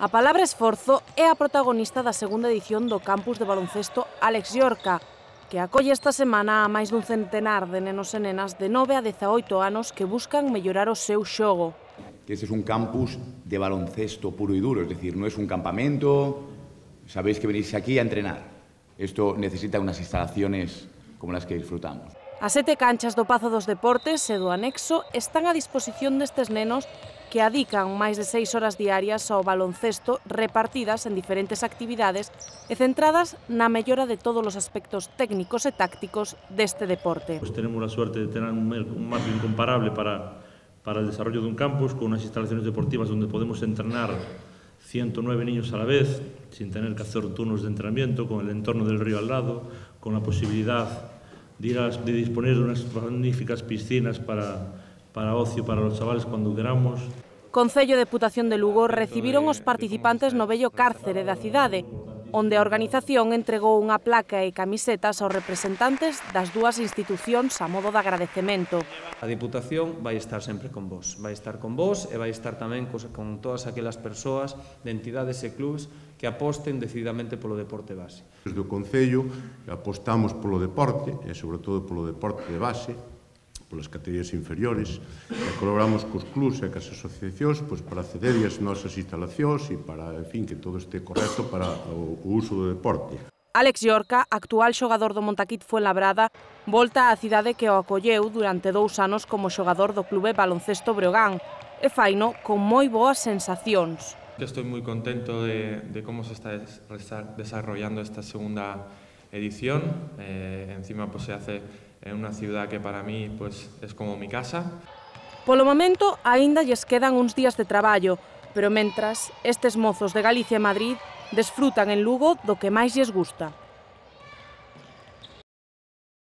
A palabra esforzo é a protagonista da segunda edición do campus de baloncesto Alex Yorca, que acolle esta semana a máis dun centenar de nenos e nenas de 9 a 18 anos que buscan mellorar o seu xogo. Este é un campus de baloncesto puro e duro, es decir, non é un campamento, sabéis que venís aquí a entrenar. Esto necesita unas instalaciones como las que disfrutamos. As sete canchas do Pazo dos Deportes e do Anexo están a disposición destes nenos que adican máis de seis horas diarias ao baloncesto repartidas en diferentes actividades e centradas na mellora de todos os aspectos técnicos e tácticos deste deporte. Pues tenemos a suerte de tener un, un marco incomparable para, para el desarrollo de un campus con unas instalaciones deportivas donde podemos entrenar 109 niños a la vez, sin tener que hacer turnos de entrenamiento, con el entorno del río al lado, con la posibilidad de, ir a, de disponer de unas magníficas piscinas para para ocio para os chavales cando queramos. Concello e Deputación de Lugo recibiron os participantes no bello cárcere da cidade, onde a organización entregou unha placa e camisetas aos representantes das dúas institucións a modo de agradecemento. A Diputación vai estar sempre con vos, vai estar con vos e vai estar tamén con todas aquelas persoas de entidades e clubs que aposten decididamente polo deporte base. Desde o Concello apostamos polo deporte e sobre todo polo deporte de base polas categorías inferiores e colaboramos cos clubs e cas asociacións pois, para acceder as nosas instalacións e para, en fin, que todo este correcto para o uso do deporte. Alex Yorca, actual xogador do Montaquit Fuenlabrada, volta á cidade que o acolleu durante dous anos como xogador do Clube Baloncesto Breogán e faino con moi boas sensacións. Estou estoy moi contento de, de como se está desarrollando esta segunda edición. Eh, encima pues, se hace en unha ciudad que para mí pues, es como mi casa. Polo momento, aínda lles quedan uns días de traballo, pero mentras, estes mozos de Galicia e Madrid desfrutan en Lugo do que máis lles gusta.